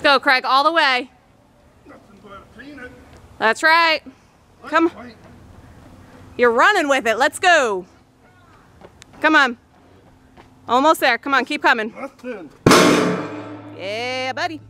Let's go, Craig, all the way. That's right. Come on. You're running with it. Let's go. Come on. Almost there. Come on, keep coming. Yeah, buddy.